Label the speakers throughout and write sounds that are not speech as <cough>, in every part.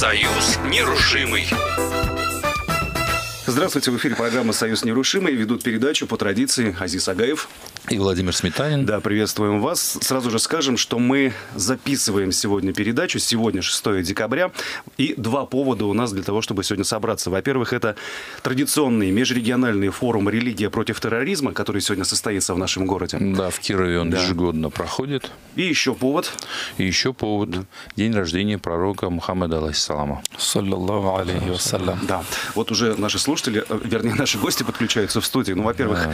Speaker 1: Союз нерушимый.
Speaker 2: Здравствуйте, в эфире программа «Союз нерушимый». Ведут передачу по традиции Азиз Агаев.
Speaker 3: И Владимир Сметанин.
Speaker 2: Да, приветствуем вас. Сразу же скажем, что мы записываем сегодня передачу. Сегодня 6 декабря. И два повода у нас для того, чтобы сегодня собраться. Во-первых, это традиционный межрегиональный форум «Религия против терроризма», который сегодня состоится в нашем городе.
Speaker 3: Да, в Кирове он да. ежегодно проходит.
Speaker 2: И еще повод.
Speaker 3: И еще повод. Да. День рождения пророка Мухаммада, алейхиссалама.
Speaker 4: Саллаллаху алейхи вассалям.
Speaker 2: Да. Вот уже наши слушатели, э, вернее, наши гости подключаются в студию. Ну, во-первых,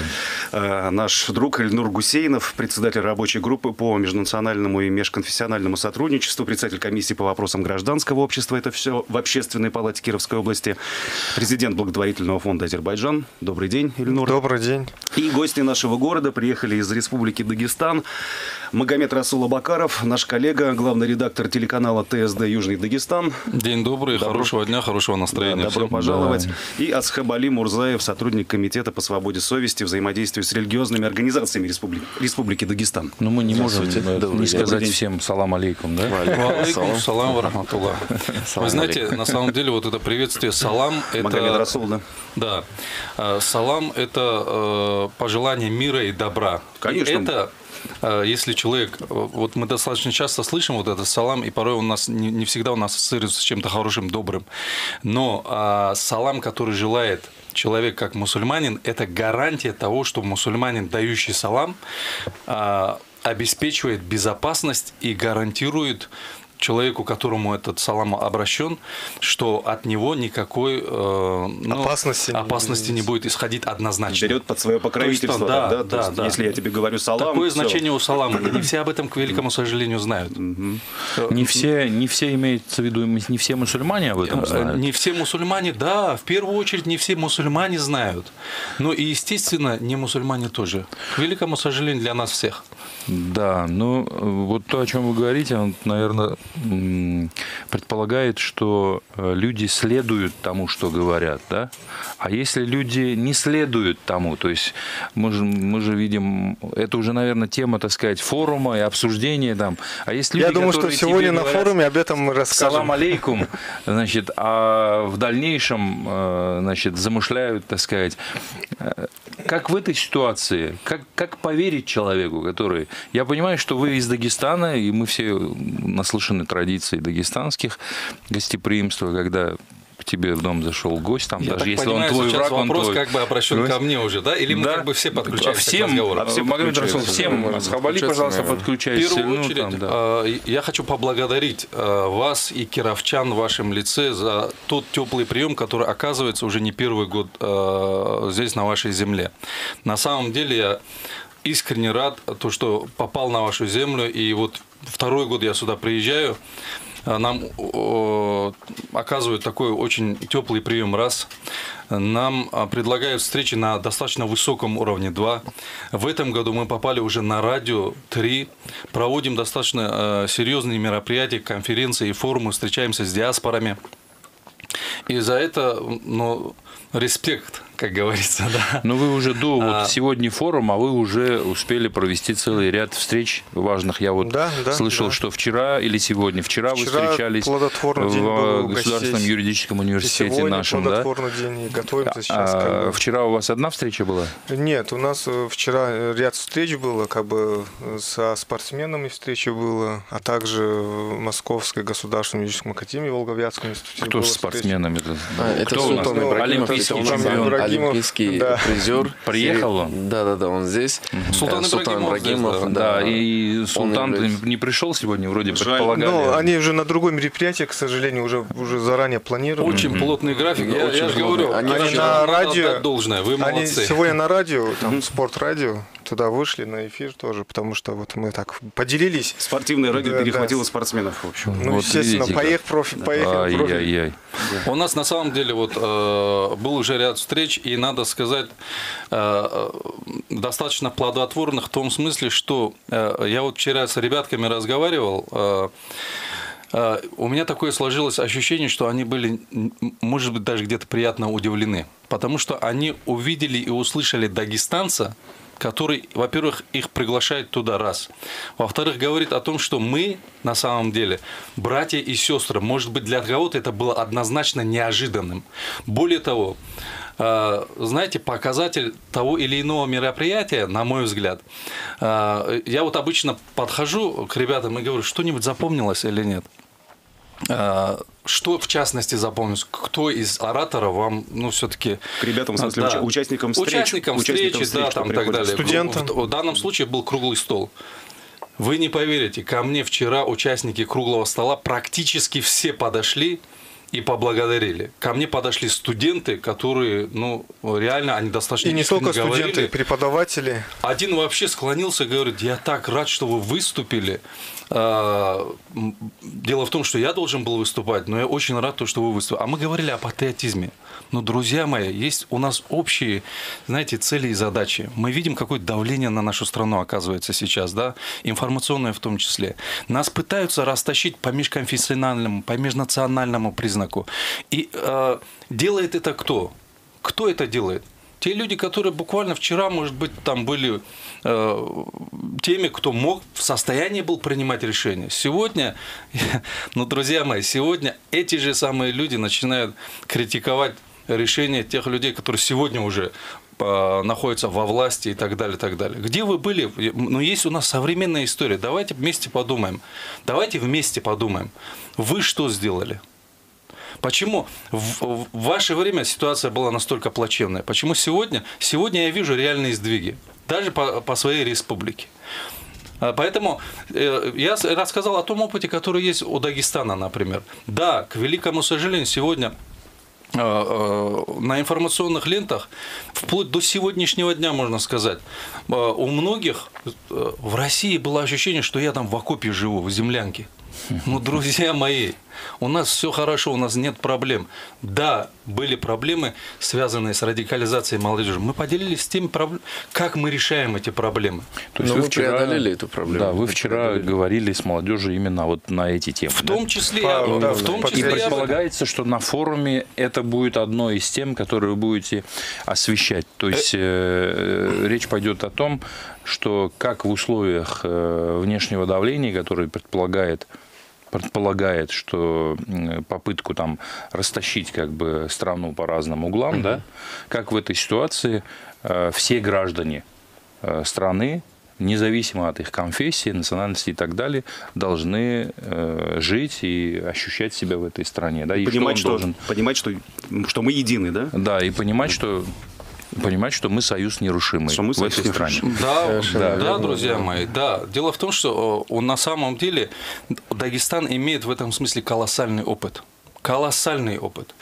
Speaker 2: да. Э, наш друг Эльнур Гусейнов, председатель рабочей группы по межнациональному и межконфессиональному сотрудничеству, председатель комиссии по вопросам гражданского общества. Это все в Общественной палате Кировской области. Президент благотворительного фонда Азербайджан. Добрый день, Эльнур.
Speaker 4: Добрый день.
Speaker 2: И гости нашего города приехали из Республики Дагестан. Магомед Расул Абакаров, наш коллега, главный редактор телеканала ТСД «Южный Дагестан».
Speaker 4: День добрый, добро... хорошего дня, хорошего настроения.
Speaker 2: Да, добро всем. пожаловать. Да. И Асхабали Мурзаев, сотрудник Комитета по свободе совести, взаимодействию с религиозными организациями Республики, Республики Дагестан.
Speaker 3: Ну, мы не можем да, не сказать день. всем салам алейкум, да?
Speaker 4: Алейкум салам варахматуллах. <laughs> Вы знаете, на самом деле, вот это приветствие салам, это...
Speaker 2: Магомед Расул, да?
Speaker 4: Да. Э, салам – это э, пожелание мира и добра.
Speaker 2: Конечно.
Speaker 4: И это Э, если человек, э, вот мы достаточно часто слышим вот этот салам, и порой у нас не, не всегда у нас ассоциируется с чем-то хорошим, добрым, но а, салам, который желает человек как мусульманин, это гарантия того, что мусульманин, дающий салам, а, обеспечивает безопасность и гарантирует человеку, которому этот салам обращен, что от него никакой э,
Speaker 2: ну, опасности,
Speaker 4: опасности не, будет исходить однозначно.
Speaker 2: Берет под свое покровительство.
Speaker 4: есть, да, да, да, есть,
Speaker 2: да. Если я тебе говорю салам.
Speaker 4: Такое все. значение у салама. Не все об этом, к великому сожалению, знают.
Speaker 3: Не все, не все имеется в виду, не все мусульмане об этом знают.
Speaker 4: Не все мусульмане, да, в первую очередь не все мусульмане знают. Но и, естественно, не мусульмане тоже. К великому сожалению, для нас всех.
Speaker 3: Да, ну вот то, о чем вы говорите, он, наверное, предполагает, что э, люди следуют тому, что говорят, да? А если люди не следуют тому, то есть мы же, мы же видим, это уже, наверное, тема, так сказать, форума и обсуждения там. А есть люди,
Speaker 4: Я думаю, что сегодня на говорят, форуме об этом мы расскажем.
Speaker 3: Салам алейкум, значит, а в дальнейшем, э, значит, замышляют, так сказать, э, как в этой ситуации, как, как поверить человеку, который... Я понимаю, что вы из Дагестана, и мы все наслышаны традиции дагестанских гостеприимства, когда тебе в дом зашел гость, там,
Speaker 4: Я
Speaker 3: даже
Speaker 4: если
Speaker 3: понимаю, он твой
Speaker 4: враг,
Speaker 3: он
Speaker 4: вопрос
Speaker 3: твой...
Speaker 4: как бы обращен гость? ко мне уже, да? Или мы да. как бы все подключаемся
Speaker 3: всем,
Speaker 4: к разговору?
Speaker 3: А все Магомед Расул, всем, Асхабали, пожалуйста, подключайтесь.
Speaker 4: В первую очередь, ну, там, да. А, я хочу поблагодарить а, вас и кировчан в вашем лице за тот теплый прием, который оказывается уже не первый год а, здесь, на вашей земле. На самом деле, я искренне рад, то, что попал на вашу землю, и вот второй год я сюда приезжаю, нам оказывают такой очень теплый прием раз. Нам э, предлагают встречи на достаточно высоком уровне два. В этом году мы попали уже на радио три. Проводим достаточно э, серьезные мероприятия, конференции и форумы, встречаемся с диаспорами. И за это ну, респект как говорится, да.
Speaker 3: Но вы уже до а... вот сегодня форум, а вы уже успели провести целый ряд встреч важных. Я вот да, да, слышал, да. что вчера или сегодня, вчера, вчера вы встречались в Государственном юридическом университете
Speaker 4: и
Speaker 3: нашем,
Speaker 4: да? день, и готовимся сейчас.
Speaker 3: А, как бы. Вчера у вас одна встреча была?
Speaker 4: Нет, у нас э, вчера ряд встреч было, как бы со спортсменами встреча была, а также в Московской государственной юридической академии Волговятском институте.
Speaker 3: Кто с спортсменами?
Speaker 5: А, это Кто у нас?
Speaker 3: Олимпийский чемпион
Speaker 5: олимпийский да. призер.
Speaker 3: Приехал он?
Speaker 5: Да, да, да, он здесь.
Speaker 4: Султан, Султан Ибрагимов.
Speaker 3: Да, да, и Султан не пришел сегодня, вроде Жаль. предполагали.
Speaker 4: Ну, они уже на другое мероприятие, к сожалению, уже, уже заранее планировали. Очень mm-hmm. плотный график. Я, я же говорю, они, они на радио, должное, вы молодцы. Они сегодня на радио, там, спорт-радио, туда вышли на эфир тоже, потому что вот мы так поделились.
Speaker 2: Спортивное радио да, перехватило да. спортсменов, в общем.
Speaker 4: Ну, вот естественно, видите, поех, профи, поехал ай, профи.
Speaker 3: Ай, ай.
Speaker 4: У нас на самом деле вот э, был уже ряд встреч, и надо сказать, э, достаточно плодотворных в том смысле, что э, я вот вчера с ребятками разговаривал, э, э у меня такое сложилось ощущение, что они были, может быть, даже где-то приятно удивлены. Потому что они увидели и услышали дагестанца, который, во-первых, их приглашает туда раз. Во-вторых, говорит о том, что мы на самом деле братья и сестры. Может быть, для кого-то это было однозначно неожиданным. Более того, э, знаете, показатель того или иного мероприятия, на мой взгляд, э, я вот обычно подхожу к ребятам и говорю, что-нибудь запомнилось или нет. Э, что в частности запомнилось? Кто из ораторов вам, ну, все-таки...
Speaker 2: К ребятам, в смысле,
Speaker 4: Да.
Speaker 2: уча- участникам встреч.
Speaker 4: Участникам встречи,
Speaker 2: встреч,
Speaker 4: да,
Speaker 2: кто
Speaker 4: там и так далее.
Speaker 6: Студентам.
Speaker 4: В, в данном случае был круглый стол. Вы не поверите, ко мне вчера участники круглого стола практически все подошли и поблагодарили. Ко мне подошли студенты, которые, ну, реально, они достаточно
Speaker 6: И не только
Speaker 4: искренне
Speaker 6: студенты,
Speaker 4: говорили.
Speaker 6: преподаватели.
Speaker 4: Один вообще склонился и говорит, я так рад, что вы выступили. А, Дело в том, что я должен был выступать, но я очень рад, то, что вы выступили. А мы говорили о патриотизме. Но, друзья мои, есть у нас общие, знаете, цели и задачи. Мы видим, какое давление на нашу страну оказывается сейчас, да, информационное в том числе. Нас пытаются растащить по межконфессиональному, по межнациональному признаку. И э, делает это кто? Кто это делает? Те люди, которые буквально вчера, может быть, там были э, теми, кто мог, в состоянии был принимать решения. Сегодня, <laughs> ну, друзья мои, сегодня эти же самые люди начинают критиковать решения тех людей, которые сегодня уже э, находятся во власти и так далее, и так далее. Где вы были? Ну, есть у нас современная история. Давайте вместе подумаем. Давайте вместе подумаем. Вы что сделали? Почему в, в ваше время ситуация была настолько плачевная? Почему сегодня? Сегодня я вижу реальные сдвиги, даже по, по своей республике. А, Поэтому э, я рассказал о том опыте, который есть у Дагестана, например. Да, к великому сожалению, сегодня э, э, на информационных лентах, вплоть до сегодняшнего дня, можно сказать, у многих в России было ощущение, что я там в окопе живу, в землянке. Ну, друзья мои, у нас все хорошо, у нас нет проблем. Да, были проблемы, связанные с радикализацией молодежи. Мы поделились с проблемами, как мы решаем эти проблемы.
Speaker 3: То есть
Speaker 5: Но
Speaker 3: вы
Speaker 5: мы преодолели эту проблему.
Speaker 3: Да, вы вчера
Speaker 5: преодолели.
Speaker 3: говорили с молодежью именно вот на эти темы.
Speaker 4: В
Speaker 3: да?
Speaker 4: том числе,
Speaker 6: По-
Speaker 4: я-
Speaker 6: да,
Speaker 4: в том
Speaker 3: И
Speaker 4: числе бы-
Speaker 3: предполагается, что на форуме это будет одной из тем, которые вы будете освещать. То есть э, речь пойдет о том, что как в условиях э, внешнего давления, которое предполагает предполагает, что попытку там растащить как бы страну по разным углам, да, как в этой ситуации э, все граждане э, страны, независимо от их конфессии, национальности и так далее, должны э, жить и ощущать себя в этой стране. Да, и
Speaker 2: Понимать,
Speaker 3: что
Speaker 2: что,
Speaker 3: должен
Speaker 2: понимать что, что мы едины, да?
Speaker 3: да, и понимать, что понимать, что мы союз нерушимый
Speaker 2: Что мы
Speaker 3: в
Speaker 2: союз
Speaker 3: этой стране.
Speaker 4: Да, да,
Speaker 5: верно,
Speaker 4: друзья
Speaker 5: да.
Speaker 4: мои, да. Дело в том, что он на самом деле Дагестан имеет в этом смысле колоссальный опыт. Колоссальный опыт.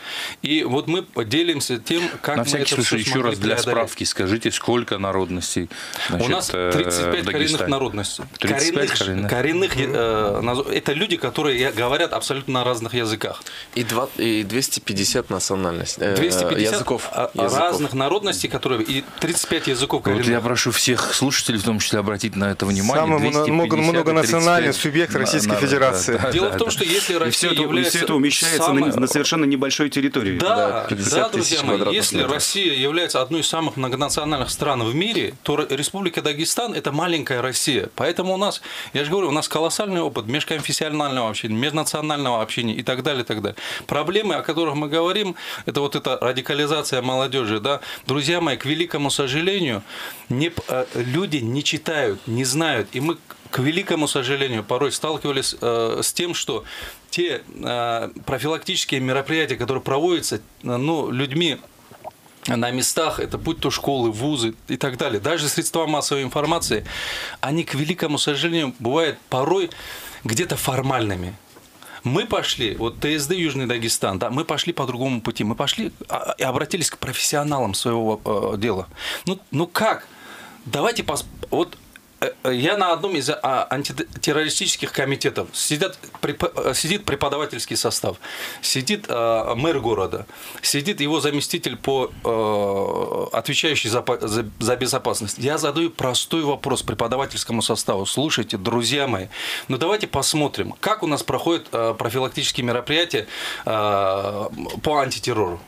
Speaker 4: И вот мы поделимся тем, как
Speaker 3: На
Speaker 4: мы
Speaker 3: всякий
Speaker 4: это
Speaker 3: случай, еще раз для
Speaker 4: преодолеть.
Speaker 3: справки скажите, сколько народностей значит,
Speaker 4: У нас
Speaker 3: э,
Speaker 4: 35
Speaker 3: в
Speaker 4: коренных народностей.
Speaker 3: 35 коренных.
Speaker 4: коренных, э, наз- это люди, которые говорят абсолютно на разных языках.
Speaker 5: И, два, и 250 национальностей. э,
Speaker 4: 250
Speaker 5: языков.
Speaker 4: а-
Speaker 5: языков.
Speaker 4: разных народностей, которые и 35 языков
Speaker 3: Вот
Speaker 4: коренных.
Speaker 3: я прошу всех слушателей, в том числе, обратить на это внимание.
Speaker 6: Самый много-
Speaker 3: 250 и
Speaker 6: многонациональный
Speaker 3: 35.
Speaker 6: субъект Российской
Speaker 3: На-
Speaker 6: Федерации.
Speaker 3: да,
Speaker 4: Дело
Speaker 3: да,
Speaker 4: в том,
Speaker 3: да.
Speaker 4: что если
Speaker 2: И
Speaker 4: Россия
Speaker 2: все это, и
Speaker 4: является
Speaker 2: все это умещается на- на, совершенно небольшой территории.
Speaker 4: Да,
Speaker 5: Да, 50
Speaker 4: да,
Speaker 5: тысяч
Speaker 4: друзья мои, если
Speaker 5: метров.
Speaker 4: Россия является одной из самых многонациональных стран в мире, то Республика Дагестан – это маленькая Россия. Поэтому у нас, я же говорю, у нас колоссальный опыт межконфессионального общения, межнационального общения и так далее, и так далее. Проблемы, о которых мы говорим, это вот эта радикализация молодежи, да. Друзья мои, к великому сожалению, не, э, люди не читают, не знают, и мы к великому сожалению, порой сталкивались э, с тем, что те э, профилактические мероприятия, которые проводятся э, ну, людьми на местах, это будь то школы, вузы и так далее, даже средства массовой информации, они, к великому сожалению, бывают порой где-то формальными. Мы пошли, вот ТСД Южный Дагестан, да, мы пошли по другому пути. Мы пошли а, и обратились к профессионалам своего э, дела. Ну, ну как? Давайте пос... вот я на одном из а, антитеррористических комитетов сидят, э, сидит преподавательский состав, сидит э, мэр города, сидит его заместитель по э, отвечающий за, за, безопасность. Я задаю простой вопрос преподавательскому составу. Слушайте, друзья мои, ну давайте посмотрим, как у нас проходят э, профилактические мероприятия э, по антитеррору.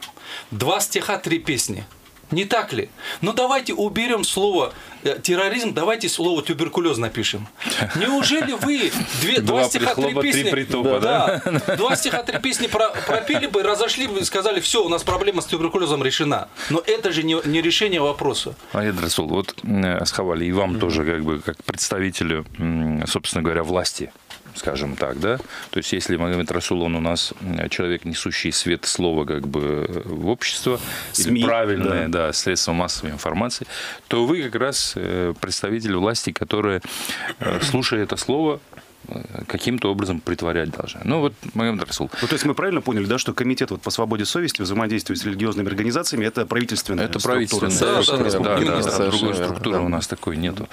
Speaker 4: Два стиха, три песни. Не так ли? Ну давайте уберем слово э, терроризм, давайте слово туберкулез напишем. Неужели вы две,
Speaker 3: Два
Speaker 4: два стиха, три песни,
Speaker 3: притопа, да?
Speaker 4: два стиха, три песни про- пропили бы, разошли бы и сказали, все, у нас проблема с туберкулезом решена. Но это же не, не решение вопроса.
Speaker 3: Аид Расул, вот э, Асхавали, и вам тоже как бы как представителю, собственно говоря, власти, скажем так, да? То есть если Магомед Расул, он у нас м, человек, несущий свет слова как бы э, в общество,
Speaker 2: СМИ,
Speaker 3: или правильное, да. средства массовой информации, то вы как раз э, представитель власти, которая, э, слушая это слово, э, каким-то образом притворять должна. Ну вот, Магомед Расул,
Speaker 2: Ну, то есть мы правильно поняли, да, что комитет вот по свободе совести, взаимодействию с религиозными организациями, это правительственная
Speaker 3: Это
Speaker 2: структура.
Speaker 3: правительственная
Speaker 4: Да,
Speaker 3: структура,
Speaker 4: да,
Speaker 3: да,
Speaker 4: да,
Speaker 3: да, другой структуры
Speaker 5: да.
Speaker 3: у нас такой нету.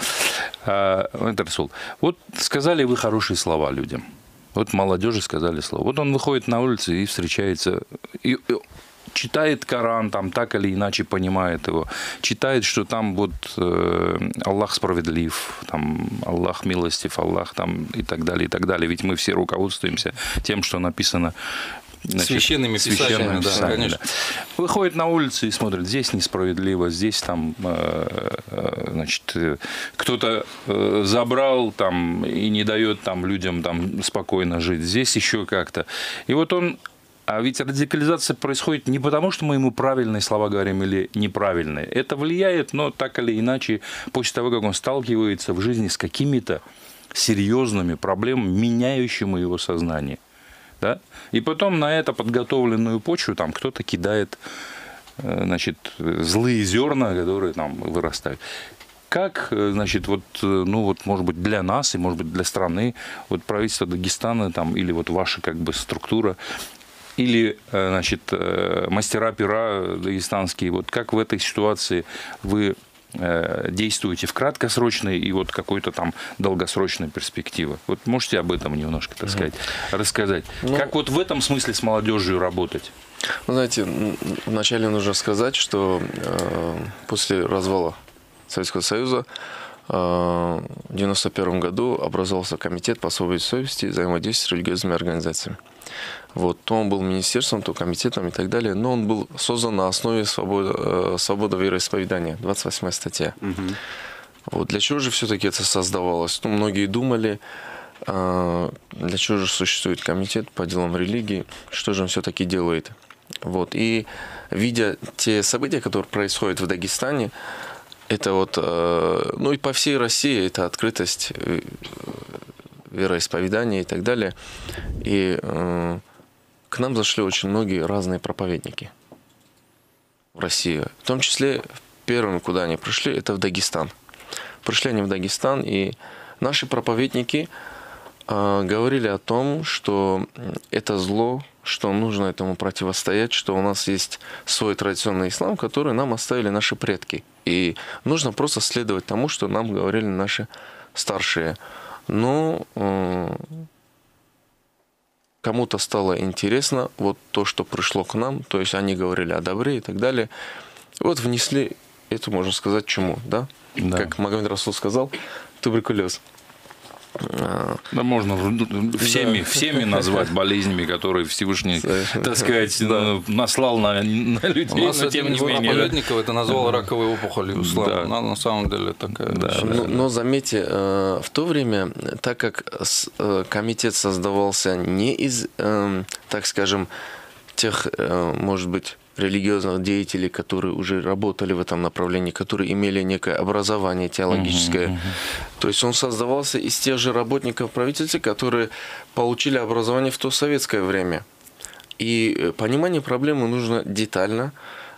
Speaker 3: А, это Расул, вот сказали вы хорошие слова людям. Вот молодежи сказали слова. Вот он выходит на улицу и встречается, и, и читает Коран, там так или иначе понимает его, читает, что там вот э, Аллах справедлив, там Аллах милостив, Аллах там и так далее, и так далее. Ведь мы все руководствуемся тем, что написано значит,
Speaker 4: Священными писаниями, да,
Speaker 3: писаниями,
Speaker 4: конечно.
Speaker 3: Выходит на улицу и смотрит, здесь несправедливо, здесь там, э, э, значит, э, кто-то забрал там и не дает там людям там спокойно жить, здесь еще как-то. И вот он а ведь радикализация происходит не потому, что мы ему правильные слова говорим или неправильные. Это влияет, но так или иначе, после того, как он сталкивается в жизни с какими-то серьезными проблемами, меняющими его сознание. Да? И потом на это подготовленную почву там кто-то кидает э, значит, злые зерна, которые там вырастают. Как, э, значит, вот, э, ну вот, может быть, для нас и, может быть, для страны, вот правительство Дагестана там, или вот ваша как бы структура, или, э, значит, э, мастера пера дагестанские, вот как в этой ситуации вы э, действуете в краткосрочной и вот какой-то там долгосрочной перспективы. Вот можете об этом немножко, так сказать, рассказать?
Speaker 5: Ну-
Speaker 3: как вот в этом смысле с молодежью работать?
Speaker 5: Ну, знаете, вначале нужно сказать, что э, после развала Советского Союза э, в 1991 году образовался комитет по свободе совести и взаимодействию с религиозными организациями. Вот, то он был министерством, то комитетом и так далее, но он был создан на основе свободы, э, свободы вероисповедания, 28 статья. Вот, для чего же все-таки это создавалось? Ну, многие думали, а, для чего же существует комитет по делам религии, что же он все-таки делает. Вот. И видя те события, которые происходят в Дагестане, это вот, э, ну и по всей России, это открытость э, вероисповедания и так далее. И э, к нам зашли очень многие разные проповедники в России. В том числе первыми, куда они пришли, это в Дагестан. Пришли они в Дагестан, и наши проповедники э, говорили о том, что это зло, что нужно этому противостоять, что у нас есть свой традиционный ислам, который нам оставили наши предки. И нужно просто следовать тому, что нам говорили наши старшие. Но э, кому-то стало интересно вот то, что пришло к нам, то есть они говорили о добре и так далее. Вот внесли эту, можно сказать, чуму, да?
Speaker 3: Да.
Speaker 5: Как Магомед Расул сказал, туберкулез.
Speaker 3: Да можно всеми, всеми назвать <laughs> болезнями, которые Всевышний,
Speaker 5: Совершенно.
Speaker 3: так сказать, ну, наслал на, на
Speaker 4: У
Speaker 3: людей,
Speaker 4: нас
Speaker 3: но тем не менее. да.
Speaker 4: проповедников это назвал раковой опухолью ислама.
Speaker 3: Да.
Speaker 4: На, на самом деле такая
Speaker 3: Да,
Speaker 4: вещь.
Speaker 5: Но, но заметьте, э, в то время, так как э, комитет создавался не из, эм, так скажем, тех, э, может быть, религиозных деятелей, которые уже работали в этом направлении, которые имели некое образование теологическое. То есть он создавался из тех же работников правительства, которые получили образование в то советское время. И э, понимание проблемы нужно детально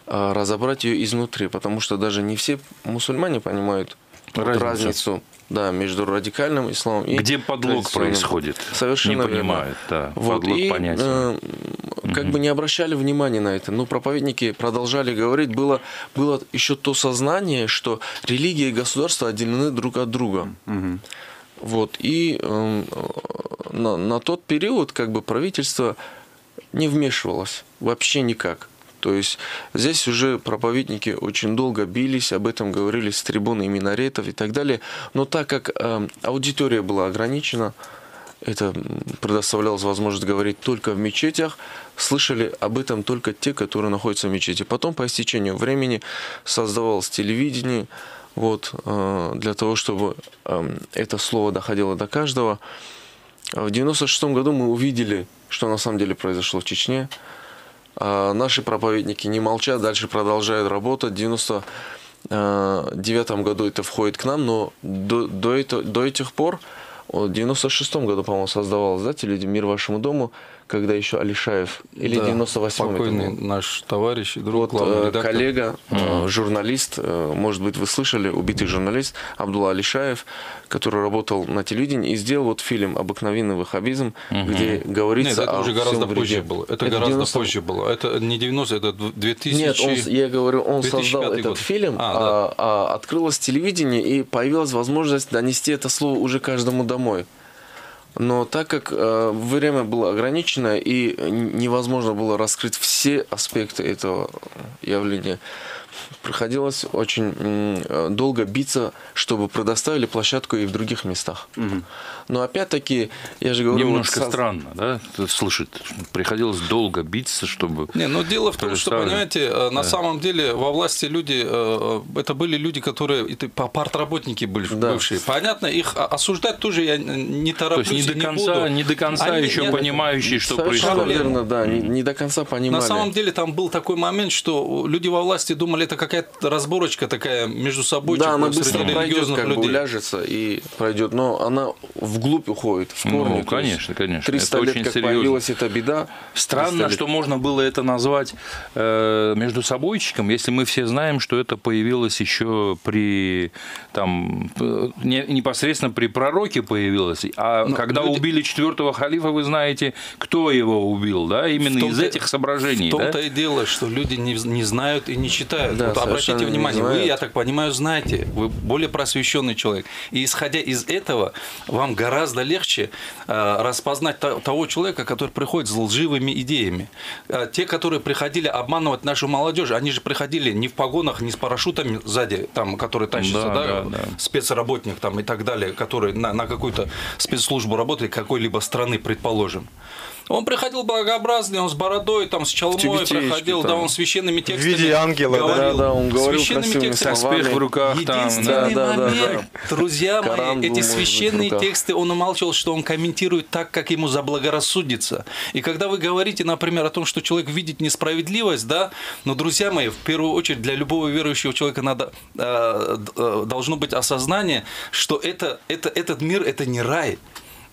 Speaker 5: э, разобрать ее изнутри, потому что даже не все мусульмане понимают вот
Speaker 3: Разницу.
Speaker 5: разницу да, между радикальным исламом и
Speaker 3: Где подлог происходит?
Speaker 5: Совершенно
Speaker 3: Не
Speaker 5: верно.
Speaker 3: понимают, да.
Speaker 5: Вот,
Speaker 3: Подлог
Speaker 5: и
Speaker 3: понятия.
Speaker 5: э, как бы не обращали внимания на это. Но проповедники продолжали говорить, было, было еще то сознание, что религия и государство отделены друг от друга. Вот, и э, на, на тот период как бы правительство не вмешивалось вообще никак. То есть здесь уже проповедники очень долго бились, об этом говорили с трибуны и минаретов и так далее. Но так как э, аудитория была ограничена, это м, предоставлялась возможность говорить только в мечетях, слышали об этом только те, которые находятся в мечети. Потом по истечению времени создавалось телевидение, вот, э, для того, чтобы эм, это слово доходило до каждого. В 96 году мы увидели, что на самом деле произошло в Чечне. А наши проповедники не молчат, дальше продолжают работать. В 99 году это входит к нам, но до, до, это- до этих пор, в 96 году, по-моему, создавалось, да, телевидение «Мир вашему дому», когда еще Алишаев, или
Speaker 4: Да,
Speaker 5: 98 это был.
Speaker 4: наш товарищ друг,
Speaker 5: Вот э, коллега, э, журналист, э, может быть, вы слышали, убитый журналист Абдулла Алишаев, который работал на телевидении и сделал вот фильм «Обыкновенный ваххабизм», где говорится
Speaker 4: Нет, это
Speaker 5: о
Speaker 4: уже гораздо
Speaker 5: вреде.
Speaker 4: позже было. Это, гораздо
Speaker 5: 90
Speaker 4: позже было. Это не 90, это 2000...
Speaker 5: Нет, он, я говорю, он
Speaker 4: 2005
Speaker 5: создал этот
Speaker 4: год.
Speaker 5: фильм,
Speaker 4: А,
Speaker 5: а, а открылось телевидение и появилась возможность донести это слово уже каждому домой. Но так как э, время было ограничено и невозможно было раскрыть все аспекты этого явления, приходилось очень э, долго биться, чтобы предоставили площадку и в других местах. Но опять-таки, я же говорю, вот
Speaker 3: Немножко
Speaker 5: соз-
Speaker 3: странно, да, это слышать. Приходилось долго биться, чтобы...
Speaker 4: Не, но дело в том, что, понимаете, э, на самом деле во власти люди, э, это были люди, которые, это па- партработники были
Speaker 5: Да.
Speaker 4: бывшие. Понятно, их осуждать тоже я не
Speaker 3: То
Speaker 4: тороплюсь
Speaker 3: есть не до конца,
Speaker 4: буду.
Speaker 3: не до конца
Speaker 4: Они-
Speaker 3: еще
Speaker 4: нет,
Speaker 3: понимающие, что происходит.
Speaker 5: верно, да, не, не до конца понимали.
Speaker 4: На самом деле там был такой момент, что люди во власти думали, это какая-то разборочка такая между собой
Speaker 5: Да, она
Speaker 4: среди
Speaker 5: быстро пройдет, как бы
Speaker 4: людей.
Speaker 5: уляжется и пройдет. Но она вглубь уходит, в корни.
Speaker 3: Ну,
Speaker 5: То есть
Speaker 3: конечно, конечно.
Speaker 5: 300
Speaker 3: Это
Speaker 5: лет,
Speaker 3: очень
Speaker 5: как
Speaker 3: серьезно.
Speaker 5: появилась эта беда. 300
Speaker 3: Странно, что можно было это назвать э, между собойчиком, если мы все знаем, что это появилось еще при там не- непосредственно при пророке появилось. А
Speaker 4: Но
Speaker 3: когда
Speaker 4: люди-
Speaker 3: убили четвертого халифа, вы знаете, кто его убил, да? Именно из этих соображений.
Speaker 4: В
Speaker 3: да?
Speaker 4: том-то и дело, что люди не, не знают и не читают.
Speaker 5: Да,
Speaker 4: вот обратите внимание, вы, я так понимаю, знаете, вы более просвещенный человек. И исходя из этого, вам гораздо легче э, распознать то- того человека, который приходит с лживыми идеями. Э, те, которые приходили обманывать нашу молодежь, они же приходили не в погонах, не с парашютами сзади, там, которые тащатся,
Speaker 3: Да,
Speaker 4: да,
Speaker 3: да, да.
Speaker 4: спецработник там и так далее, который на, на какую-то спецслужбу работает какой-либо страны, предположим. Он приходил благообразный, он с бородой, там, с челмой
Speaker 5: тюбетеечке
Speaker 4: проходил, да,
Speaker 5: там.
Speaker 4: он священными текстами
Speaker 6: виде ангела, да?
Speaker 4: говорил.
Speaker 5: Да, да, он говорил
Speaker 4: Священными текстами.
Speaker 5: словами.
Speaker 3: В руках там,
Speaker 4: Единственный
Speaker 3: да.
Speaker 5: Да, да, да,
Speaker 4: момент, друзья мои,
Speaker 5: Коран был,
Speaker 4: эти
Speaker 5: быть, в
Speaker 4: священные тексты он умалчивал, что он комментирует так, как ему заблагорассудится. И когда вы говорите, например, о том, что человек видит несправедливость, да, но, друзья мои, в первую очередь для любого верующего человека надо, э, э, должно быть осознание, что это, это, этот мир – это не рай.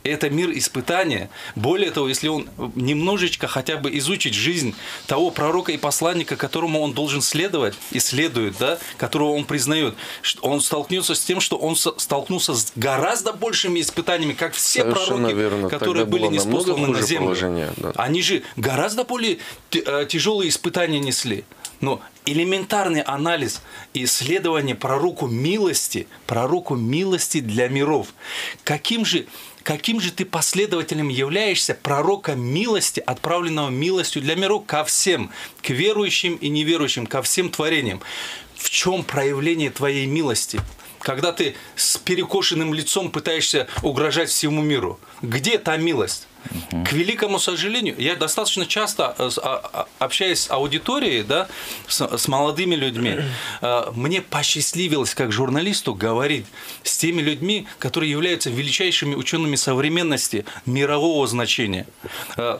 Speaker 4: Это мир испытания. Более того, если он немножечко хотя бы изучить жизнь того пророка и посланника, которому он должен следовать и следует, да, которого он признает, он столкнется с тем, что он столкнулся с гораздо большими испытаниями, как все
Speaker 5: Совершенно
Speaker 4: пророки,
Speaker 5: верно.
Speaker 4: которые
Speaker 5: Тогда
Speaker 4: были неспосланы на землю.
Speaker 5: положение, да.
Speaker 4: Они же гораздо более э, тяжелые испытания несли. Но элементарный анализ и исследование пророку милости, пророку милости для миров. Каким же, каким же ты последователем являешься пророка милости, отправленного милостью для миров ко всем, к верующим и неверующим, ко всем творениям? В чем проявление твоей милости? Когда ты с перекошенным лицом пытаешься угрожать всему миру. Где та милость? К великому сожалению, я достаточно часто э, а- а- общаясь с аудиторией, да, с, с молодыми людьми, э, мне посчастливилось как журналисту говорить с теми людьми, которые являются величайшими учеными современности мирового значения. Э,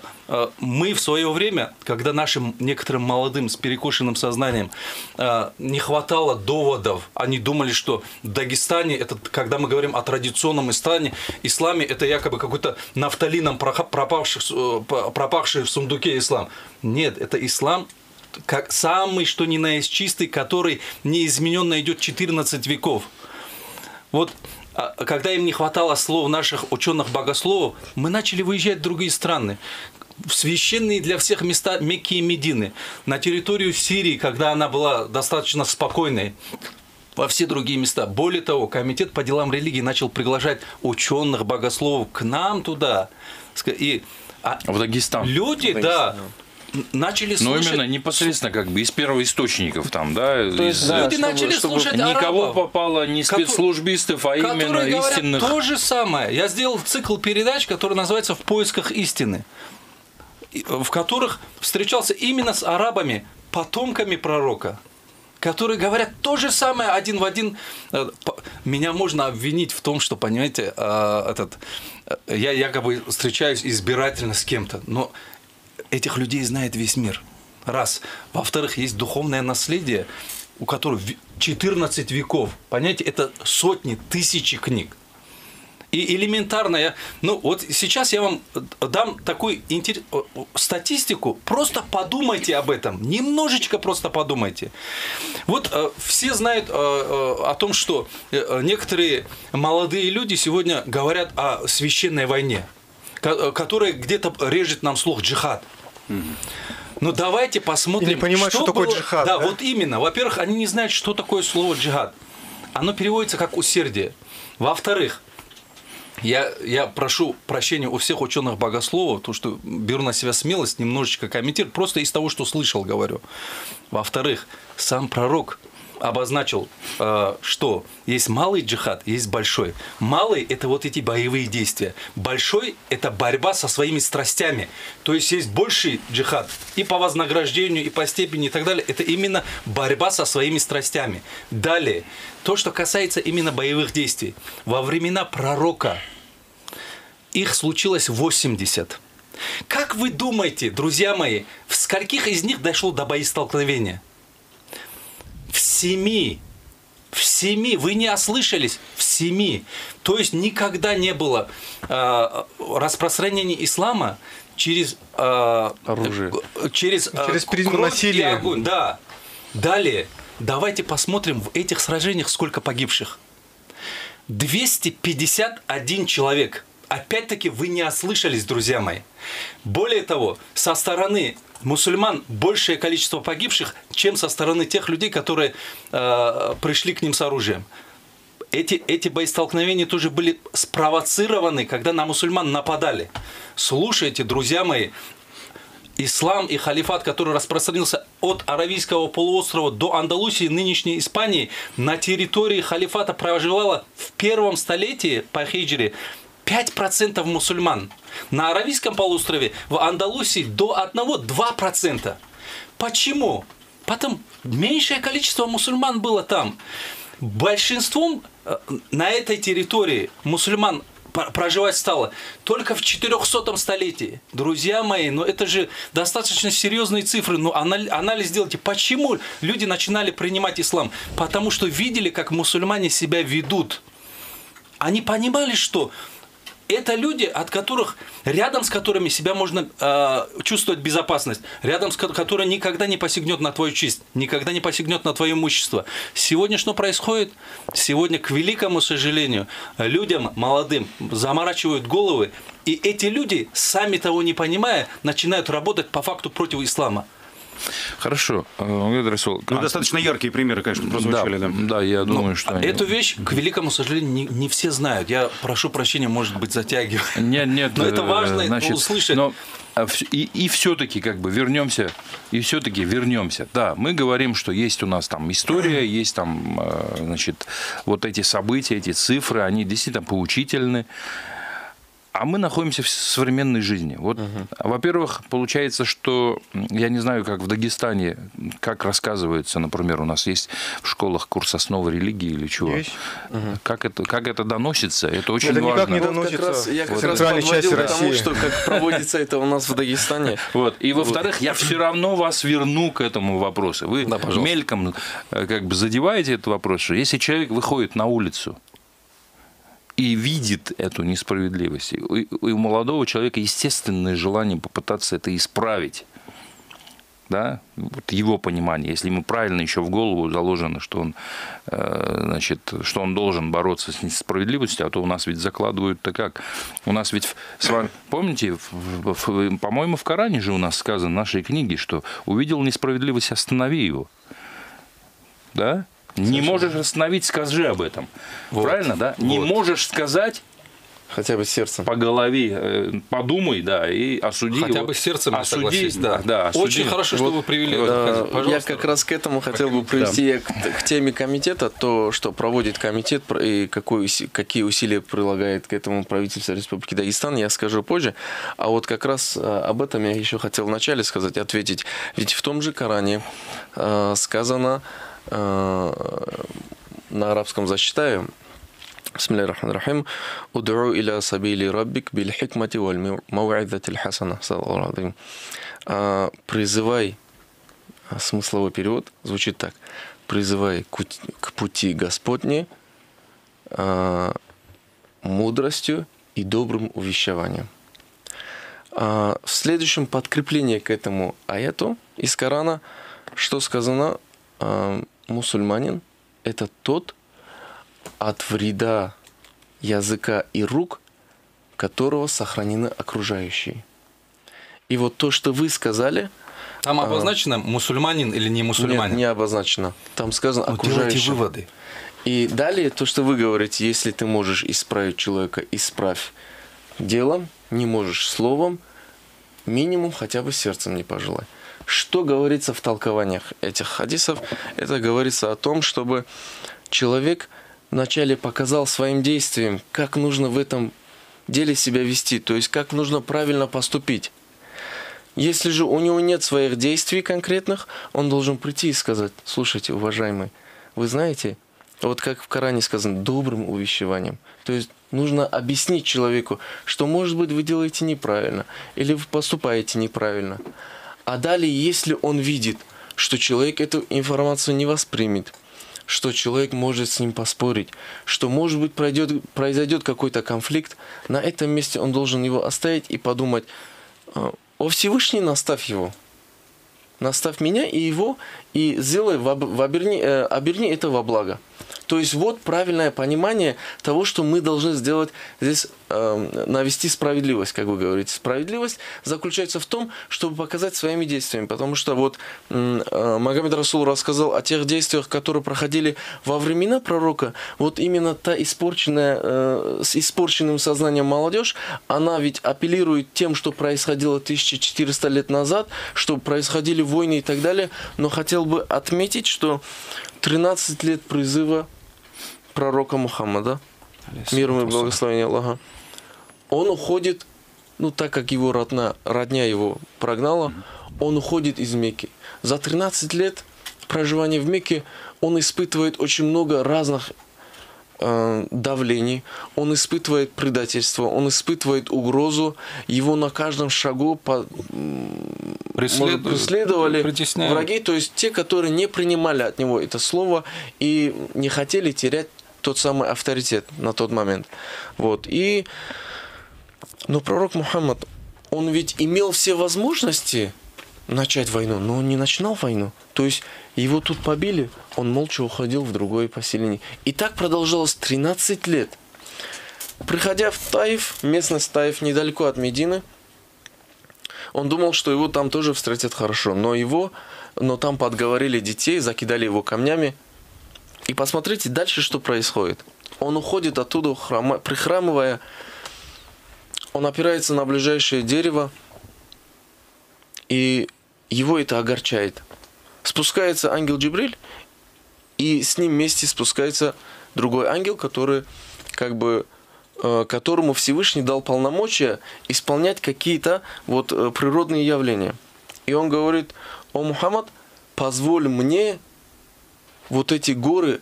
Speaker 4: Мы в свое время, когда нашим некоторым молодым с перекошенным сознанием не хватало доводов, они думали, что Дагестане, это, когда мы говорим о традиционном исламе, исламе это якобы какой-то нафталином проха- пропавший, в- э, пропавший в сундуке ислам. Нет, это ислам как самый, что ни на есть чистый, который неизмененно идет 14 веков. Вот а, когда им не хватало слов наших ученых-богословов, мы начали выезжать в другие страны. В священные для всех места Мекки и Медины, на территорию Сирии, когда она была достаточно спокойной, во все другие места. Более того, комитет по делам религии начал приглашать ученых, богословов к нам туда. И а
Speaker 3: В Дагестан.
Speaker 4: люди,
Speaker 5: В
Speaker 4: да,
Speaker 5: Дагестан.
Speaker 4: начали
Speaker 3: Но
Speaker 4: слушать...
Speaker 3: именно непосредственно как бы из первоисточников там, да?
Speaker 5: То есть,
Speaker 3: из-
Speaker 5: да,
Speaker 4: Люди
Speaker 5: чтобы-
Speaker 4: начали
Speaker 5: чтобы
Speaker 4: слушать
Speaker 3: Никого
Speaker 4: арабов,
Speaker 3: попало не спецслужбистов, а именно
Speaker 4: которые говорят
Speaker 3: истинных.
Speaker 4: то же самое. Я сделал цикл передач, который называется «В поисках истины», в которых встречался именно с арабами, потомками пророка, которые говорят то же самое один в один. Э, Меня можно обвинить в том, что, понимаете, э, этот, э, я якобы встречаюсь избирательно с кем-то, но этих людей знает весь мир. Раз. Во-вторых, есть духовное наследие, у которого ви- 14 веков. Понимаете, это сотни, тысячи книг. И элементарно я... Ну, вот сейчас я вам дам такую интер- статистику. Просто подумайте об этом. Немножечко просто подумайте. Вот э, все знают э, э, о том, что э, некоторые молодые люди сегодня говорят о священной войне, ко- э, которая где-то режет нам слух джихад. Ну давайте посмотрим.
Speaker 6: И не понимают, что такое джихад,
Speaker 4: Да,
Speaker 6: да?
Speaker 4: вот именно. Во-первых, они не знают, что такое слово джихад. Оно переводится как усердие. Во-вторых, я, я прошу прощения у всех ученых богословов, то, что беру на себя смелость немножечко комментировать, просто из того, что слышал, говорю. Во-вторых, сам пророк обозначил, э, что есть малый джихад, есть большой. Малый – это вот эти боевые действия. Большой – это борьба со своими страстями. То есть есть больший джихад и по вознаграждению, и по степени, и так далее. Это именно борьба со своими страстями. Далее, то, что касается именно боевых действий. Во времена пророка их случилось 80. Как вы думаете, друзья мои, в скольких из них дошло до боестолкновения? В семи. В семи. Вы не ослышались? В семи. То есть никогда не было э, распространения ислама через э,
Speaker 5: Оружие.
Speaker 4: через, э,
Speaker 6: Через призму
Speaker 4: кровь и
Speaker 6: насилия.
Speaker 4: огонь. Да. Далее, давайте посмотрим в этих сражениях, сколько погибших. 251 человек. Опять-таки вы не ослышались, друзья мои. Более того, со стороны мусульман большее количество погибших, чем со стороны тех людей, которые э, пришли к ним с оружием. Эти, эти боестолкновения тоже были спровоцированы, когда на мусульман нападали. Слушайте, друзья мои, ислам и халифат, который распространился от Аравийского полуострова до Андалусии, нынешней Испании, на территории халифата проживало в первом столетии по хиджре 5% мусульман. На Аравийском полуострове в Андалусии до 1-2%. Почему? Потому меньшее количество мусульман было там. Большинством э, на этой территории мусульман пр- проживать стало только в 400 столетии. Друзья мои, ну это же достаточно серьезные цифры. Ну анали- анализ сделайте. Почему люди начинали принимать ислам? Потому что видели, как мусульмане себя ведут. Они понимали, что это люди, от которых, рядом с которыми себя можно э, чувствовать безопасность, рядом с ко- которой никогда не посягнет на твою честь, никогда не посягнет на твое имущество. Сегодня что происходит? Сегодня, к великому сожалению, людям молодым заморачивают головы, и эти люди, сами того не понимая, начинают работать по факту против ислама.
Speaker 3: Хорошо. Э, Расул,
Speaker 2: Ну,
Speaker 3: а-
Speaker 2: достаточно яркие примеры, конечно,
Speaker 3: да,
Speaker 2: прозвучали. Да.
Speaker 3: да, я думаю, что они-
Speaker 4: Эту вещь, к великому сожалению, не, не все знают. Я прошу прощения, может быть, затягиваю.
Speaker 3: Нет, нет.
Speaker 4: Но это
Speaker 3: э,
Speaker 4: важно
Speaker 3: значит,
Speaker 4: услышать.
Speaker 3: Но а, и, и все-таки как бы вернемся, и все-таки вернемся. Да, мы говорим, что есть у нас там история, есть там, э, значит, вот эти события, эти цифры, они действительно поучительны. А мы находимся в современной жизни. Вот, во-первых, получается, что я не знаю, как в Дагестане, как рассказывается, например, у нас есть в школах курс основы религии или чего.
Speaker 6: Есть.
Speaker 3: Как это, как это доносится, это очень
Speaker 6: Это никак
Speaker 3: важно.
Speaker 6: не
Speaker 5: Вот как
Speaker 6: доносится
Speaker 5: раз я как
Speaker 6: в
Speaker 5: раз
Speaker 6: центральной
Speaker 5: подводил
Speaker 6: части
Speaker 5: к тому,
Speaker 6: России.
Speaker 5: что как проводится это у нас в Дагестане. <laughs>
Speaker 3: Вот. И во-вторых, я все равно вас верну к этому вопросу. Вы
Speaker 4: Да,
Speaker 3: мельком э, как бы задеваете этот вопрос, что если человек выходит на улицу и видит эту несправедливость, и у молодого человека естественное желание попытаться это исправить. Да? Вот его понимание, если ему правильно еще в голову заложено, что он, э, значит, что он должен бороться с несправедливостью, а то у нас ведь закладывают-то как? У нас ведь с вами, помните, по-моему, в Коране же у нас сказано в нашей книге, что увидел несправедливость, останови его. Да? Не можешь остановить, скажи об этом. Правильно, да? Не можешь сказать,
Speaker 5: Хотя бы сердцем.
Speaker 3: по голове э, подумай, да, и осуди
Speaker 4: Хотя
Speaker 3: его.
Speaker 4: бы сердцем
Speaker 3: Осуди,
Speaker 4: да.
Speaker 3: да, осуди.
Speaker 4: Очень хорошо, что
Speaker 5: Вот,
Speaker 4: вы привели.
Speaker 5: э,
Speaker 4: это.
Speaker 5: Я
Speaker 4: Пожалуйста.
Speaker 5: как раз к этому хотел бы привести к, к теме комитета, то, что проводит комитет и какой, какие усилия прилагает к этому правительство Республики Дагестан, я скажу позже. А вот как раз э, об этом я еще хотел вначале сказать, ответить. Ведь в том же Коране э, сказано, на арабском зачитаю, بسم الله الرحمن الرحيم ادعو إلى سبيل ربك بالحكمة والموعظة الحسنة صدق الله العظيم А, Призывай, а, смысловой перевод звучит так. Призывай к ут- к пути Господне а, мудростью и добрым увещеванием. А, В следующем подкреплении к этому аяту из Корана, что сказано, а, Мусульманин – это тот, от вреда языка и рук, которого сохранены окружающие. И вот то, что вы сказали,
Speaker 4: Там обозначено мусульманин или не мусульманин.
Speaker 5: нет, не обозначено. Там сказано
Speaker 4: Ну, делайте
Speaker 5: окружающие.
Speaker 4: выводы.
Speaker 5: И далее то, что вы говорите, если ты можешь исправить человека, исправь делом, не можешь словом, минимум хотя бы сердцем не пожелай. Что говорится в толкованиях этих хадисов? Это говорится о том, чтобы человек вначале показал своим действием, как нужно в этом деле себя вести, то есть как нужно правильно поступить. Если же у него нет своих действий конкретных, он должен прийти и сказать, слушайте, уважаемый, вы знаете, вот как в Коране сказано, добрым увещеванием. То есть нужно объяснить человеку, что, может быть, вы делаете неправильно, или вы поступаете неправильно. А далее, если он видит, что человек эту информацию не воспримет, что человек может с ним поспорить, что, может быть, пройдет, произойдет какой-то конфликт, на этом месте он должен его оставить и подумать, «А, о Всевышний наставь его, наставь меня и его, и сделай, в в оберни, э, оберни это во благо. То есть вот правильное понимание того, что мы должны сделать здесь, э, навести справедливость, как вы говорите. Справедливость заключается в том, чтобы показать своими действиями, потому что вот э, Магомед Расул рассказал о тех действиях, которые проходили во времена пророка. Вот именно та испорченная, э, с испорченным сознанием молодежь, она ведь апеллирует тем, что происходило 1400 лет назад, что происходили войны и так далее, но хотел бы отметить, что 13 лет призыва пророка Мухаммада, мир ему и благословение Аллаха, он уходит, ну так как его родна, родня его прогнала, он уходит из Мекки. За 13 лет проживания в Мекке он испытывает очень много разных э, давлений, он испытывает предательство, он испытывает угрозу, его на каждом шагу по, м,
Speaker 4: Преследуют,
Speaker 5: может, преследовали
Speaker 4: притесняют.
Speaker 5: враги, то есть те, которые не принимали от него это слово и не хотели терять тот самый авторитет на тот момент. Вот. И, но пророк Мухаммад, он ведь имел все возможности начать войну, но он не начинал войну. То есть его тут побили, он молча уходил в другое поселение. И так продолжалось 13 лет. Приходя в Таиф, местность Таиф недалеко от Медины, он думал, что его там тоже встретят хорошо, но его, но там подговорили детей, закидали его камнями. И посмотрите дальше, что происходит. Он уходит оттуда, храма, прихрамывая, он опирается на ближайшее дерево, и его это огорчает. Спускается ангел Джибриль, и с ним вместе спускается другой ангел, который как бы э, которому Всевышний дал полномочия исполнять какие-то вот э, природные явления. И он говорит, о Мухаммад, позволь мне вот эти горы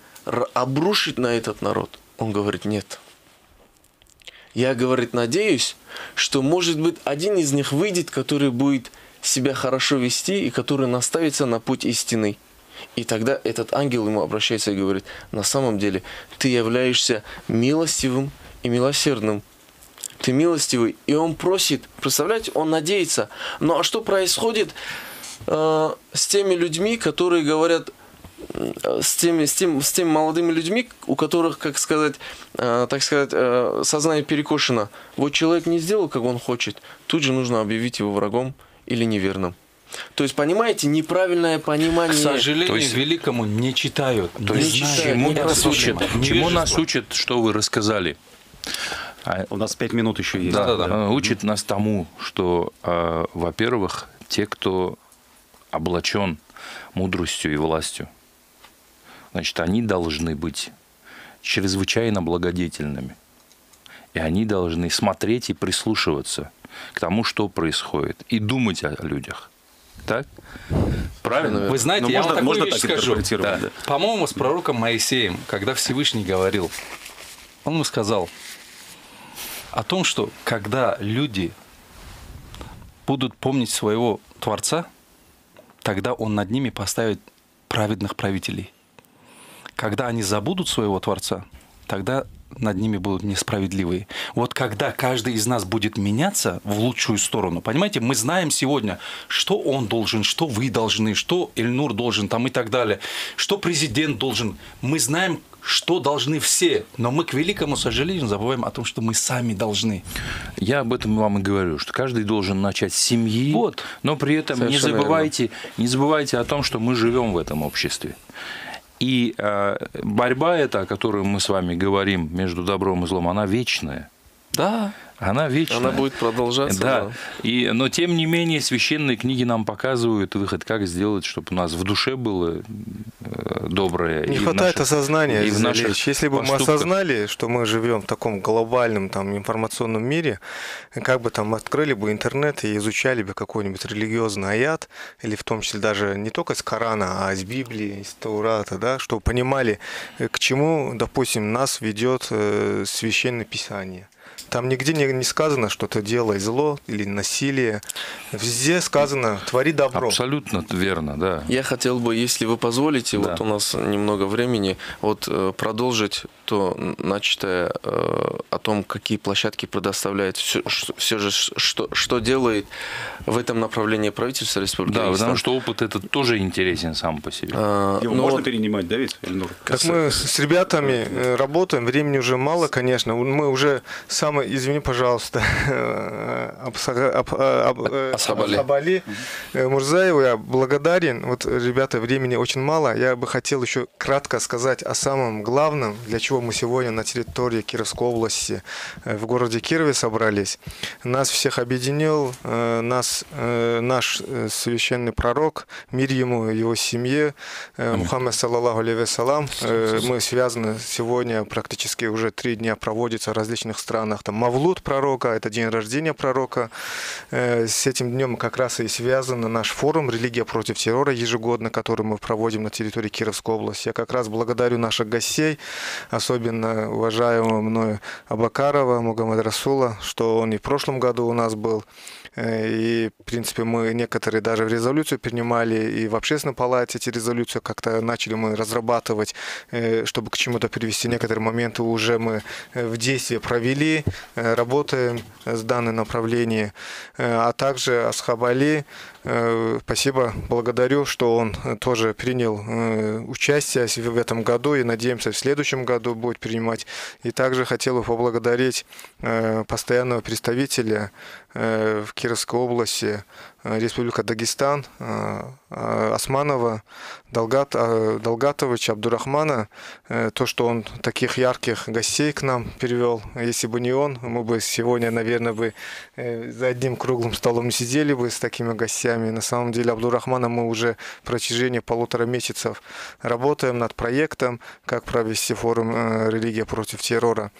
Speaker 5: обрушить на этот народ. Он говорит, нет. Я, говорит, надеюсь, что, может быть, один из них выйдет, который будет себя хорошо вести и который наставится на путь истины. И тогда этот ангел ему обращается и говорит, на самом деле ты являешься милостивым и милосердным. Ты милостивый. И он просит, представляете, он надеется. Ну а что происходит э, с теми людьми, которые говорят, э, с теми, с, тем, с теми молодыми людьми, у которых, как сказать, э, так сказать, э, сознание перекошено. Вот человек не сделал, как он хочет, тут же нужно объявить его врагом или неверным. То есть, понимаете, неправильное
Speaker 4: К
Speaker 5: понимание.
Speaker 4: сожалению,
Speaker 3: То есть-
Speaker 4: великому не читают.
Speaker 3: То
Speaker 4: не
Speaker 3: есть
Speaker 5: читают,
Speaker 3: чему
Speaker 5: не
Speaker 3: нас учат, чему нас учат, что вы рассказали? А-
Speaker 2: У нас пять минут еще есть.
Speaker 4: Да, да, да.
Speaker 3: Учит нас тому, что, э, во-первых, те, кто облачен мудростью и властью, значит, они должны быть чрезвычайно благодетельными. И они должны смотреть и прислушиваться к тому, что происходит, и думать о людях. Так? Правильно?
Speaker 4: Вы знаете,
Speaker 2: Ну,
Speaker 4: я
Speaker 2: можно,
Speaker 4: вам такую
Speaker 2: можно
Speaker 4: вещь
Speaker 2: так
Speaker 4: скажу.
Speaker 2: интерпретировать, да.
Speaker 4: По-моему, с пророком Моисеем, когда Всевышний говорил, он ему сказал о том, что когда люди будут помнить своего Творца, тогда он над ними поставит праведных правителей. Когда они забудут своего Творца, тогда над ними будут несправедливые. Вот когда каждый из нас будет меняться в лучшую сторону, понимаете, мы знаем сегодня, что он должен, что вы должны, что Эльнур должен там и так далее, что президент должен. Мы знаем, что должны все, но мы, к великому сожалению, забываем о том, что мы сами должны.
Speaker 3: Я об этом вам и говорю, что каждый должен начать с семьи,
Speaker 4: Вот.
Speaker 3: но при этом не забывайте, не забывайте о том, что мы живем в этом обществе. И э, борьба эта, о которой мы с вами говорим между добром и злом, она вечная.
Speaker 4: Да.
Speaker 3: Она вечная.
Speaker 5: Она будет продолжаться.
Speaker 3: Да.
Speaker 5: да.
Speaker 3: И, но тем не менее священные книги нам показывают выход, как сделать, чтобы у нас в душе было э, доброе.
Speaker 6: Не
Speaker 3: и
Speaker 6: хватает
Speaker 3: наших-
Speaker 6: осознания,
Speaker 3: и в наших.
Speaker 6: Если бы мы
Speaker 3: поступках.
Speaker 6: осознали, что мы живем в таком глобальном там, информационном мире, как бы там открыли бы интернет и изучали бы какой-нибудь религиозный аят, или в том числе даже не только из Корана, а из Библии, из Таурата, да, чтобы понимали, э, к чему, допустим, нас ведет э, священное писание. Там нигде не, не сказано, что ты делай зло или насилие. Везде сказано твори добро.
Speaker 3: Абсолютно верно, да.
Speaker 5: Я хотел бы, если вы позволите,
Speaker 3: Да.
Speaker 5: вот у нас немного времени, вот э, продолжить то начатое э, о том, какие площадки предоставляет все, все же, что, что делает в этом направлении правительство Республики
Speaker 3: Да, потому что опыт этот тоже интересен сам по себе.
Speaker 5: А,
Speaker 2: Его
Speaker 5: ну
Speaker 2: можно перенимать, да, ведь, Эльнур?
Speaker 6: Как мы с ребятами э, работаем, времени уже мало, конечно. Мы уже самое, извини, пожалуйста, <laughs> Аб- э.
Speaker 5: Асхабали,
Speaker 6: э, Мурзаеву я благодарен. Вот, ребята, времени очень мало. Я бы хотел еще кратко сказать о самом главном, для чего мы сегодня на территории Кировской области, э, в городе Кирове собрались. Нас всех объединил э, нас, э, наш э, священный пророк, мир ему, его семье, э, Мухаммад, саллаллаху алейхи вассалам. Э, Мы связаны сегодня, практически уже три дня проводится в различных странах. Там Мавлуд пророка, это день рождения пророка. Э, С этим днем как раз и связан наш форум «Религия против террора» ежегодно, который мы проводим на территории Кировской области. Я как раз благодарю наших гостей, особенно уважаемого мною Абакарова, Мугаммад Расула, что он и в прошлом году у нас был. Э, И, в принципе, мы некоторые даже в резолюцию принимали, и в общественной палате эти резолюции как-то начали мы разрабатывать, э, чтобы к чему-то привести. Некоторые моменты уже мы э, в действие провели, работаем с данным направлением. А также Асхабали, спасибо, благодарю, что он тоже принял участие в этом году и, надеемся, в следующем году будет принимать. И также хотел бы поблагодарить постоянного представителя в Кировской области э, Республика Дагестан э, э, Османова Долгат, э, Долгатовича Абдурахмана. Э, То, что он таких ярких гостей к нам перевел. Если бы не он, мы бы сегодня, наверное, бы э, за одним круглым столом сидели бы с такими гостями. На самом деле Абдурахмана мы уже в протяжении полутора месяцев работаем над проектом, как провести форум э, «Религия против террора».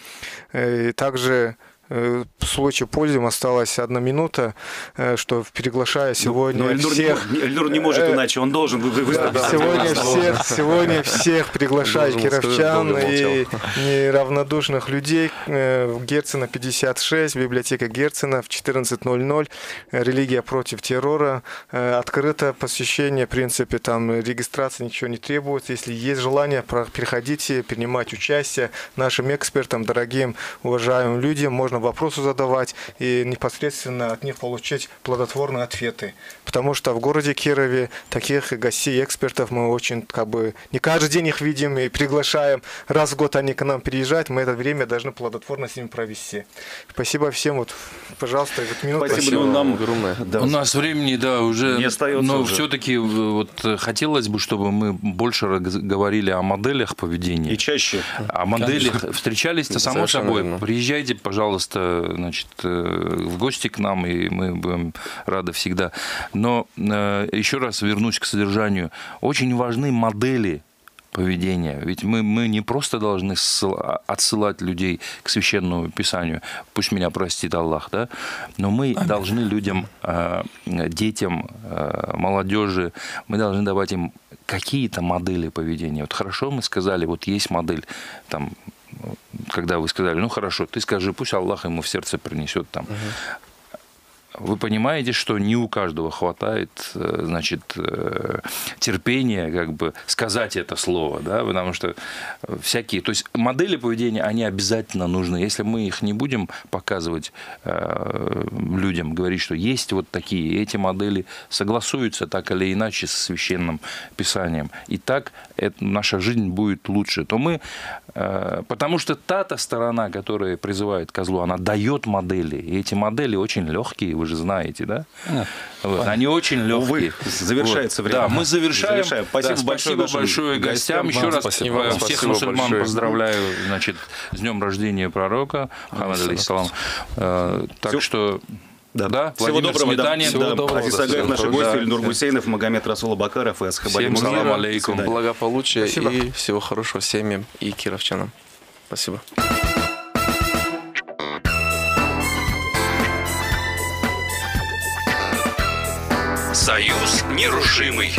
Speaker 6: Э, И также э, в случае пользуем, осталась одна минута, э, что приглашаю сегодня
Speaker 2: Но Ну, Эльнур,
Speaker 6: всех...
Speaker 2: не, Эльнур не может
Speaker 6: Э,
Speaker 2: иначе, он должен вы- вы- выступить.
Speaker 6: Сегодня всех, сегодня <laughs> всех приглашаю кировчан и неравнодушных людей в Герцена 56, библиотека Герцена в 14.00. Э, Религия против террора. Открыто посещение, в принципе, там регистрации ничего не требуется. Если есть желание, про- приходите, принимать участие. Нашим экспертам, дорогим, уважаемым людям можно вопросы задавать и непосредственно от них получить плодотворные ответы. Потому что в городе Кирове таких гостей, экспертов мы очень как бы не каждый день их видим и приглашаем. Раз в год они к нам приезжают, мы это время должны плодотворно с ними провести. Спасибо всем. Вот, пожалуйста, вот минуту.
Speaker 2: Спасибо, ну, нам
Speaker 5: огромное.
Speaker 2: Да,
Speaker 3: У нас времени, да, уже...
Speaker 2: Не остается
Speaker 3: Но
Speaker 2: уже.
Speaker 3: все-таки вот э, хотелось бы, чтобы мы больше говорили о моделях поведения.
Speaker 2: и чаще.
Speaker 3: О моделях встречались-то, само
Speaker 5: Совершенно
Speaker 3: собой.
Speaker 5: верно.
Speaker 3: Приезжайте, пожалуйста, значит, э, в гости к нам, и мы будем рады всегда. Но э, еще раз вернусь к содержанию. Очень важны модели поведения. Ведь мы, мы не просто должны ссыл- отсылать людей к священному писанию, пусть меня простит Аллах, да, но мы должны людям, э, детям, молодежи, мы должны давать им какие-то модели поведения. Вот хорошо мы сказали, вот есть модель, там, когда вы сказали, ну хорошо, ты скажи, пусть Аллах ему в сердце принесет там. Вы понимаете, что не у каждого хватает, э, значит, э, терпения, как бы сказать это слово, да, потому что э, всякие, то есть модели поведения, они обязательно нужны. Если мы их не будем показывать людям, говорить, что есть вот такие, эти модели согласуются так или иначе с священным писанием, и так это, наша жизнь будет лучше, то мы, потому что та-то сторона, которая призывает козлу, она дает модели, и эти модели очень легкие, вы же знаете, да? Вот, они очень легкие.
Speaker 2: Увы, завершается время.
Speaker 3: Да, мы завершаем.
Speaker 2: Завершаем. Спасибо
Speaker 3: Да,
Speaker 2: большое
Speaker 3: спасибо
Speaker 2: нашим
Speaker 3: большое гостям.
Speaker 2: гостям.
Speaker 3: Еще раз
Speaker 4: спасибо.
Speaker 5: Вам
Speaker 3: всех
Speaker 5: спасибо
Speaker 3: мусульман
Speaker 5: большое.
Speaker 3: поздравляю, значит, с днем рождения пророка, Мухаммад алейхиссалам. Э, Так
Speaker 2: Всё.
Speaker 3: что,
Speaker 2: Да.
Speaker 3: да,
Speaker 2: Всего
Speaker 3: Владимир
Speaker 2: доброго. Да,
Speaker 3: Сметанин.
Speaker 4: Всего
Speaker 2: да,
Speaker 4: доброго, да,
Speaker 2: Агаев, наши
Speaker 3: доброго.
Speaker 2: гости,
Speaker 3: Да.
Speaker 2: Ильнур Гусейнов, Магомед Расул Абакаров и Асхабали
Speaker 3: Всем салам алейкум.
Speaker 5: Благополучия
Speaker 6: Спасибо.
Speaker 5: и всего хорошего семьям и кировчанам. Спасибо.
Speaker 1: Нерушимый.